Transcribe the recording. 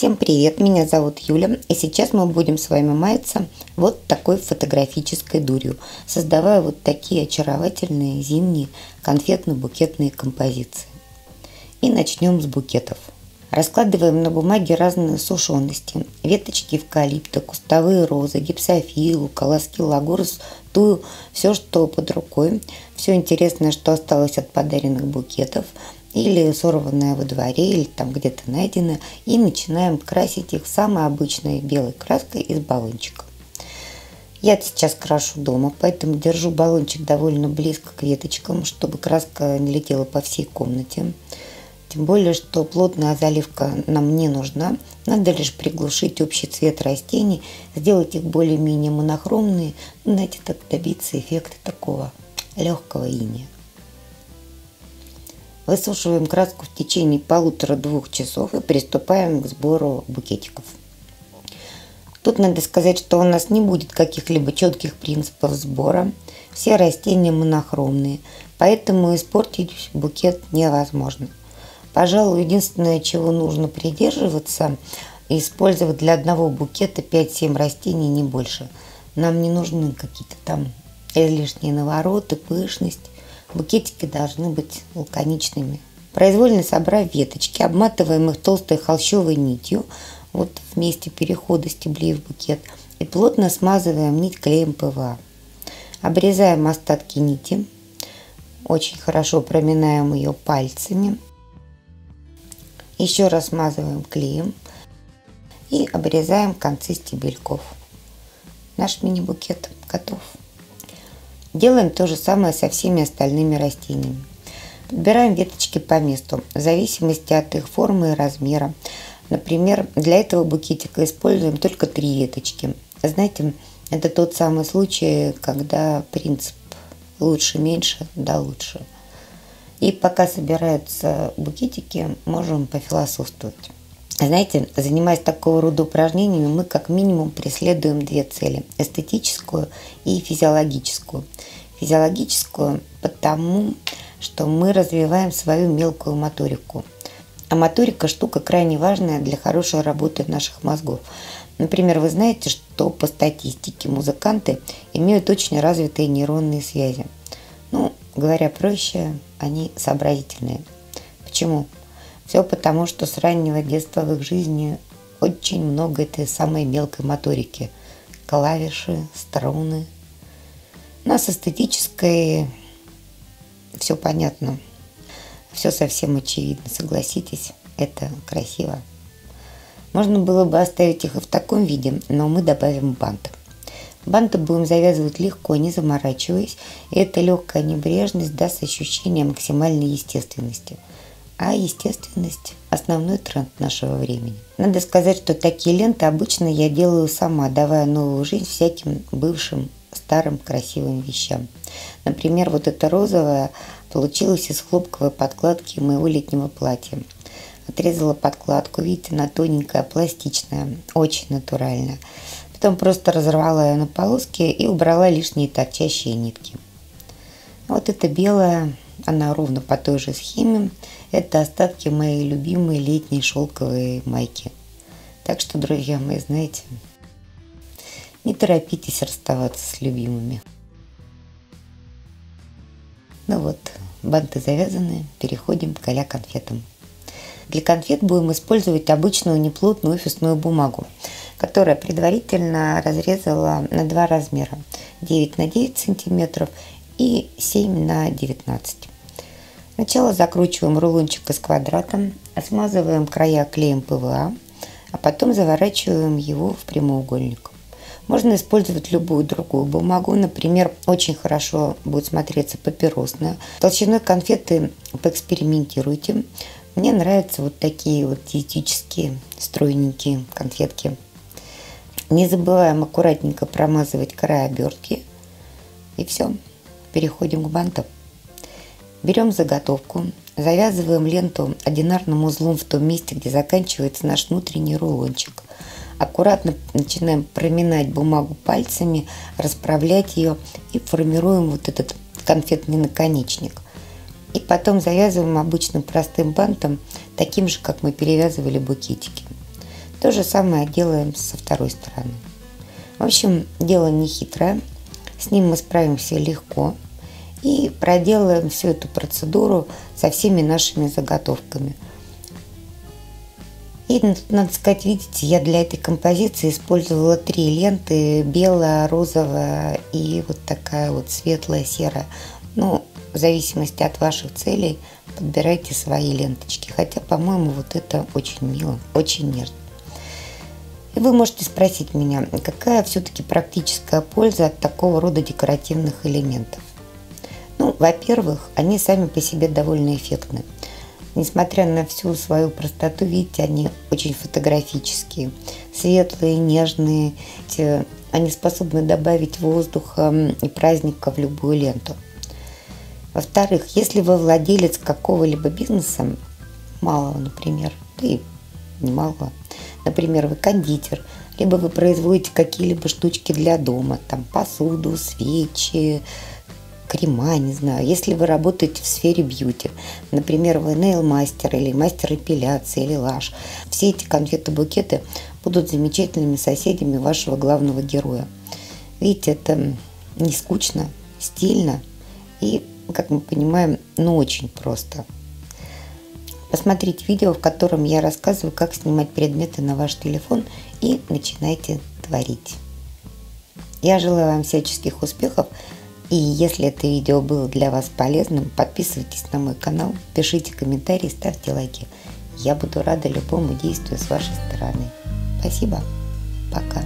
Всем привет, меня зовут Юля, и сейчас мы будем с вами маяться вот такой фотографической дурью, создавая вот такие очаровательные зимние конфетно-букетные композиции. И начнем с букетов. Раскладываем на бумаге разные сушености. Веточки эвкалипта, кустовые розы, гипсофилу, колоски лагурус, тую, все, что под рукой. Все интересное, что осталось от подаренных букетов – или сорванное во дворе, или там где-то найдено, и начинаем красить их самой обычной белой краской из баллончика. Я сейчас крашу дома, поэтому держу баллончик довольно близко к веточкам, чтобы краска не летела по всей комнате. Тем более, что плотная заливка нам не нужна. Надо лишь приглушить общий цвет растений, сделать их более-менее монохромные, знаете, так добиться эффекта такого легкого иния. Высушиваем краску в течение полутора-двух часов и приступаем к сбору букетиков. Тут надо сказать, что у нас не будет каких-либо четких принципов сбора. Все растения монохромные, поэтому испортить букет невозможно. Пожалуй, единственное, чего нужно придерживаться, использовать для одного букета 5-7 растений, не больше. Нам не нужны какие-то там излишние навороты, пышность. Букетики должны быть лаконичными. Произвольно собрав веточки, обматываем их толстой холщовой нитью, вот в месте перехода стеблей в букет, и плотно смазываем нить клеем ПВА. Обрезаем остатки нити, очень хорошо проминаем ее пальцами. Еще раз смазываем клеем и обрезаем концы стебельков. Наш мини-букет готов. Делаем то же самое со всеми остальными растениями. Подбираем веточки по месту, в зависимости от их формы и размера. Например, для этого букетика используем только три веточки. Знаете, это тот самый случай, когда принцип лучше-меньше, да лучше. И пока собираются букетики, можем пофилософствовать. Знаете, занимаясь такого рода упражнениями, мы как минимум преследуем две цели – эстетическую и физиологическую. Физиологическую потому, что мы развиваем свою мелкую моторику. А моторика – штука крайне важная для хорошей работы наших мозгов. Например, вы знаете, что по статистике музыканты имеют очень развитые нейронные связи. Ну, говоря проще, они сообразительные. Почему? Все потому, что с раннего детства в их жизни очень много этой самой мелкой моторики. Клавиши, струны. На с эстетической все понятно. Все совсем очевидно, согласитесь, это красиво. Можно было бы оставить их и в таком виде, но мы добавим банты. Банты будем завязывать легко, не заморачиваясь, и эта легкая небрежность даст ощущение максимальной естественности – а естественность – основной тренд нашего времени. Надо сказать, что такие ленты обычно я делаю сама, давая новую жизнь всяким бывшим старым красивым вещам. Например, вот эта розовая получилась из хлопковой подкладки моего летнего платья. Отрезала подкладку, видите, она тоненькая, пластичная, очень натуральная. Потом просто разорвала ее на полоски и убрала лишние торчащие нитки. Вот эта белая, она ровно по той же схеме. Это остатки моей любимой летней шелковой майки. Так что, друзья мои, знаете, не торопитесь расставаться с любимыми. Ну вот, банты завязаны, переходим к а конфетам. Для конфет будем использовать обычную неплотную офисную бумагу, которую предварительно разрезала на два размера 9 на 9 сантиметров и 7 на 19. Сначала закручиваем рулончик из квадрата, смазываем края клеем ПВА, а потом заворачиваем его в прямоугольник. Можно использовать любую другую бумагу. Например, очень хорошо будет смотреться папиросная. Толщиной конфеты поэкспериментируйте. Мне нравятся вот такие вот диетические стройненькие конфетки. Не забываем аккуратненько промазывать край обертки. И все. Переходим к бантам. Берем заготовку, завязываем ленту одинарным узлом в том месте, где заканчивается наш внутренний рулончик. Аккуратно начинаем проминать бумагу пальцами, расправлять ее и формируем вот этот конфетный наконечник. И потом завязываем обычным простым бантом, таким же, как мы перевязывали букетики. То же самое делаем со второй стороны. В общем, дело не хитрое. С ним мы справимся легко. И проделаем всю эту процедуру со всеми нашими заготовками. И, надо сказать, видите, я для этой композиции использовала три ленты. Белая, розовая и вот такая вот светлая, серая. Ну, в зависимости от ваших целей подбирайте свои ленточки. Хотя, по-моему, вот это очень мило, очень нежно. И вы можете спросить меня, какая все-таки практическая польза от такого рода декоративных элементов? Ну, во-первых, они сами по себе довольно эффектны. Несмотря на всю свою простоту, видите, они очень фотографические, светлые, нежные. Они способны добавить воздуха и праздника в любую ленту. Во-вторых, если вы владелец какого-либо бизнеса, малого, например, да и немалого, например, вы кондитер, либо вы производите какие-либо штучки для дома, там посуду, свечи, крема, не знаю. Если вы работаете в сфере бьюти, например, вы нейл-мастер или мастер эпиляции или лаш, все эти конфеты-букеты будут замечательными соседями вашего главного героя. Видите, это не скучно, стильно и, как мы понимаем, ну очень просто. Посмотрите видео, в котором я рассказываю, как снимать предметы на ваш телефон и начинайте творить. Я желаю вам всяческих успехов. И если это видео было для вас полезным, подписывайтесь на мой канал, пишите комментарии, ставьте лайки. Я буду рада любому действию с вашей стороны. Спасибо. Пока.